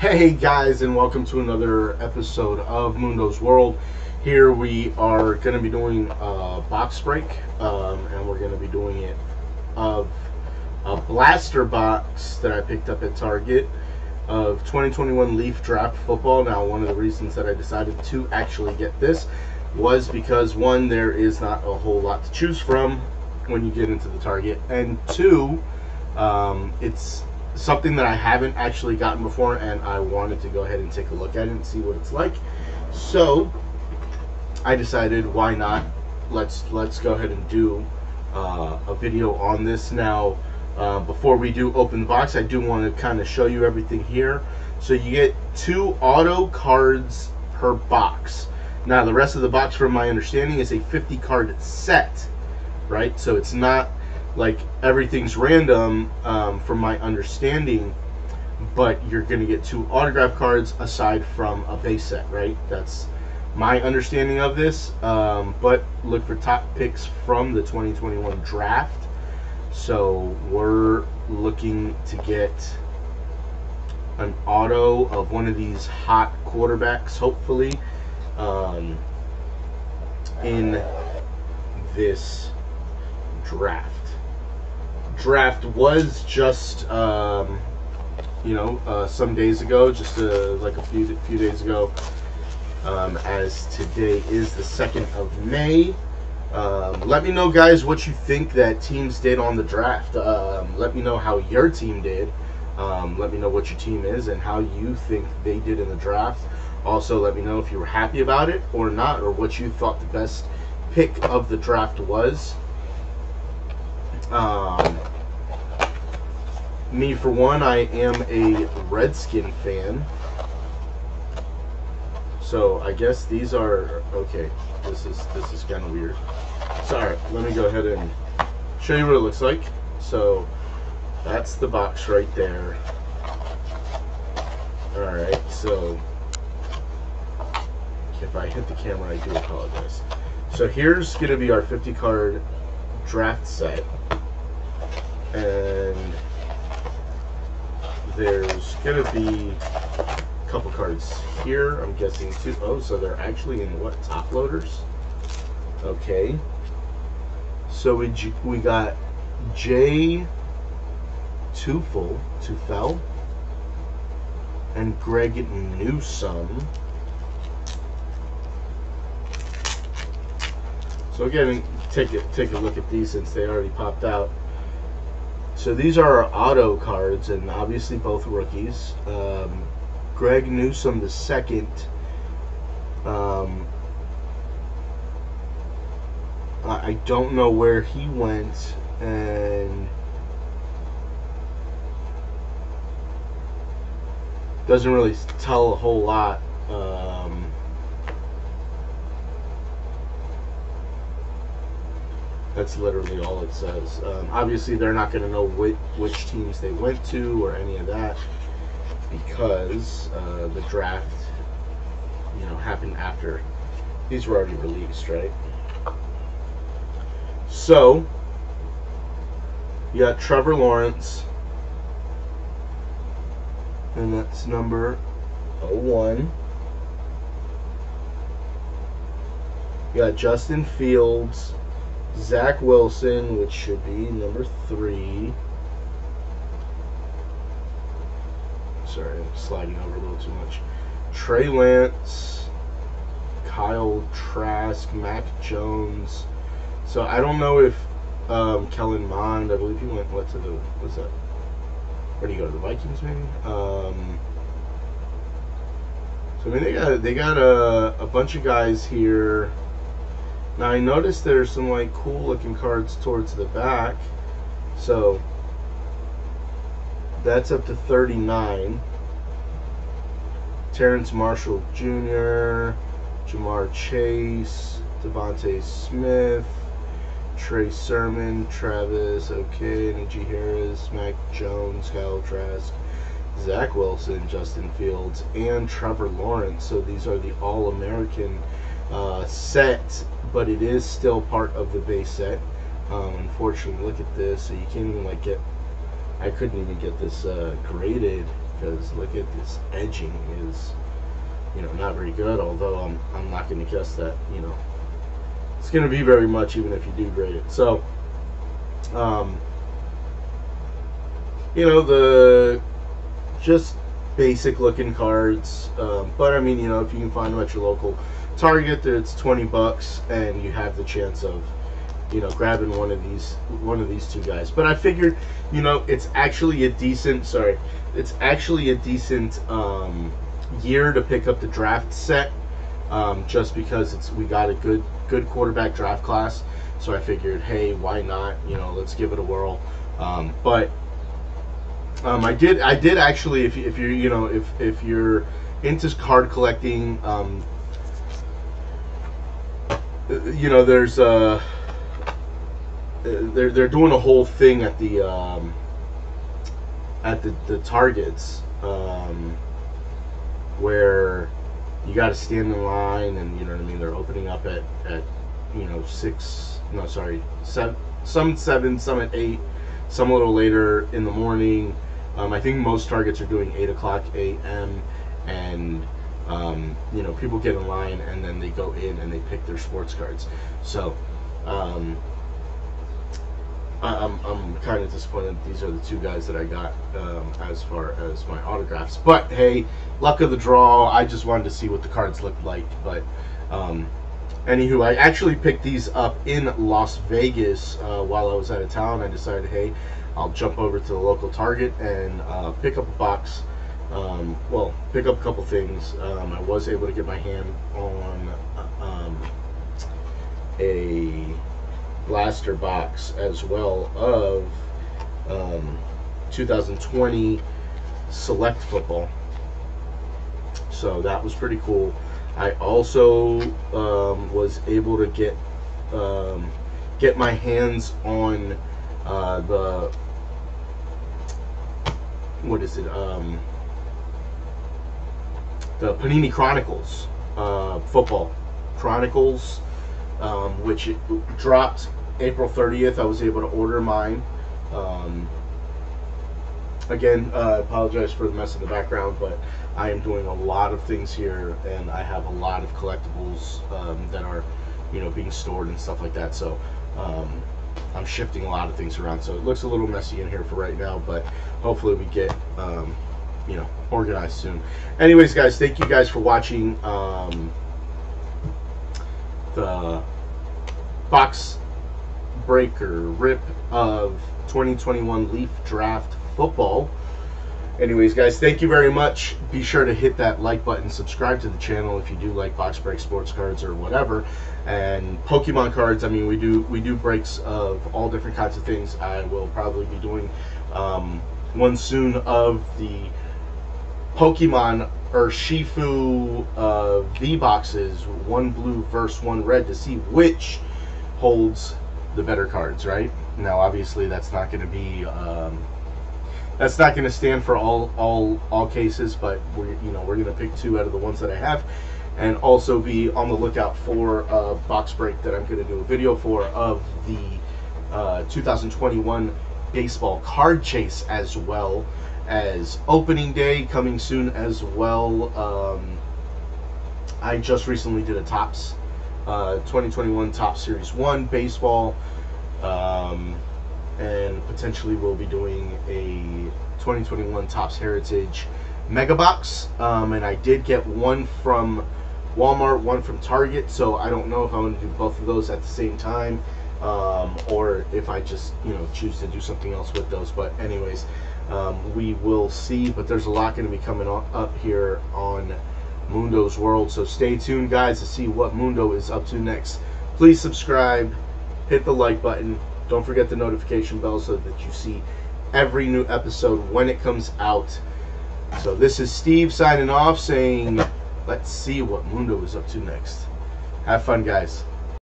Hey guys, and welcome to another episode of Mundo's World. Here we are going to be doing a box break, um, and we're going to be doing it of a blaster box that I picked up at Target of 2021 Leaf Draft Football. Now, one of the reasons that I decided to actually get this was because one, there is not a whole lot to choose from when you get into the Target, and two, um, it's something that I haven't actually gotten before, and I wanted to go ahead and take a look at it and see what it's like. So I decided, why not? Let's let's go ahead and do uh, a video on this now. Uh, before we do open the box, I do want to kind of show you everything here. So you get two auto cards per box. Now the rest of the box, from my understanding, is a 50 card set, right? So it's not like everything's random um, from my understanding, but you're going to get two autograph cards aside from a base set, right? That's my understanding of this. Um, but look for top picks from the 2021 draft. So we're looking to get an auto of one of these hot quarterbacks, hopefully, um, in this draft. Draft was just, um, you know, uh, some days ago, just uh, like a few few days ago. Um, as today is the second of May. Um, let me know, guys, what you think that teams did on the draft. Um, let me know how your team did. Um, let me know what your team is and how you think they did in the draft. Also, let me know if you were happy about it or not, or what you thought the best pick of the draft was. Um, me, for one, I am a Redskin fan. So I guess these are okay. This is this is kind of weird. Sorry, let me go ahead and show you what it looks like. So that's the box right there. All right, so if I hit the camera, I do apologize. So here's gonna be our 50 card draft set, and there's gonna be a couple cards here. I'm guessing two. Oh, so they're actually in what top loaders? Okay. So we we got Jay Tufele, Tufele, and Greg Newsome. So again, take a take a look at these since they already popped out. So these are our auto cards, and obviously both rookies. Um, Greg Newsome the second. Um, I don't know where he went, and doesn't really tell a whole lot. Um, That's literally all it says. Um, obviously, they're not going to know which, which teams they went to or any of that because uh, the draft, you know, happened after these were already released, right? So, you got Trevor Lawrence, and that's number 01. You got Justin Fields, Zach Wilson, which should be number three. Sorry, I'm sliding over a little too much. Trey Lance, Kyle Trask, Mac Jones. So I don't know if um, Kellen Mond, I believe he went what to the what's that? Where do you go to the Vikings maybe? Um, so I mean they got they got a, a bunch of guys here. Now I noticed there's some like cool looking cards towards the back. So that's up to 39. Terrace Marshall Jr., Ja'Marr Chase, DeVonta Smith, Trey Sermon, Travis, okay, Najee Harris, Mac Jones, Kyle Trask, Zach Wilson, Justin Fields, and Trevor Lawrence. So these are the All American uh, set, but it is still part of the base set. Um, unfortunately, look at this. So you can't even like get. I couldn't even get this uh, graded because look at this edging is you know not very good. Although I'm I'm not going to guess that you know it's going to be very much even if you do grade it. So um, you know the just basic looking cards, um, but I mean you know if you can find them at your local Target, it's 20 bucks, and you have the chance of you know, grabbing one of these one of these two guys. But I figured, you know, it's actually a decent sorry, it's actually a decent um, year to pick up the draft set. Um, just because it's we got a good good quarterback draft class, so I figured, hey, why not? You know, let's give it a whirl. Um, but um, I did I did actually if, if you're you know if if you're into card collecting, um, you know, there's uh they're they're doing a whole thing at the um, at the the targets um, where you got to stand in line and you know what I mean. They're opening up at at you know six no sorry seven some seven some at eight some a little later in the morning. Um, I think most targets are doing eight o'clock a.m. and um, you know people get in line and then they go in and they pick their sports cards. So um, I, am I'm, kind of disappointed. These are the two guys that I got um, as far as my autographs. But hey, luck of the draw. I just wanted to see what the cards looked like. But um, anywho, I actually picked these up in Las Vegas uh, while I was out of town. I decided, hey, I'll jump over to the local Target and uh, pick up a box. Um, well, pick up a couple things. Um, I was able to get my hand on uh, um, a blaster box as well of um, 2020 select football. So that was pretty cool. I also um, was able to get um, get my hands on uh, the what is it? The Panini Chronicles uh, football Chronicles, um, which dropped April 30th, I was able to order mine. Um, again, uh, apologize for the mess in the background, but I am doing a lot of things here, and I have a lot of collectibles um, that are, you know, being stored and stuff like that. So um, I'm shifting a lot of things around. So it looks a little messy in here for right now, but hopefully we get, um, you know, organized soon. Anyways, guys, thank you guys for watching um, the box breaker rip of 2021 Leaf Draft Football. Anyways, guys, thank you very much. Be sure to hit that like button, subscribe to the channel if you do like box break sports cards or whatever. And Pokemon cards, I mean, we do we do breaks of all different kinds of things. I will probably be doing um, one soon of the Pokemon Urshifu uh, V boxes, one blue versus one red, to see which holds the better cards, right? Now, obviously, that's not going to be um, that's not going to stand for all all all cases, but we're you know we're going to pick two out of the ones that I have, and also be on the lookout for a box break that I'm going to do a video for of the uh, 2021 baseball card chase as well as opening day coming soon as well. Um, I just recently did a Topps uh, 2021 Topps Series 1 baseball. Um, and potentially we'll be doing a 2021 Topps Heritage Mega Box. Um, and I did get one from Walmart, one from Target. So I don't know if I'm going to do both of those at the same time. Um, or if I just, you know, choose to do something else with those. But anyways, um, we will see. But there's a lot going to be coming up here on Mundo's World. So stay tuned, guys, to see what Mundo is up to next. Please subscribe, hit the like button. Don't forget the notification bell so that you see every new episode when it comes out. So this is Steve signing off saying, let's see what Mundo is up to next. Have fun, guys.